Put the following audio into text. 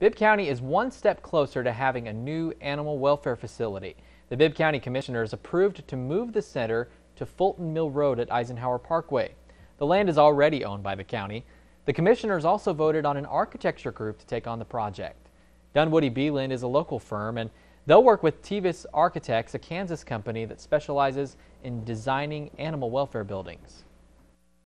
Bibb County is one step closer to having a new animal welfare facility. The Bibb County Commissioners approved to move the center to Fulton Mill Road at Eisenhower Parkway. The land is already owned by the county. The Commissioners also voted on an architecture group to take on the project. Dunwoody Beeland is a local firm and they'll work with Tevis Architects, a Kansas company that specializes in designing animal welfare buildings.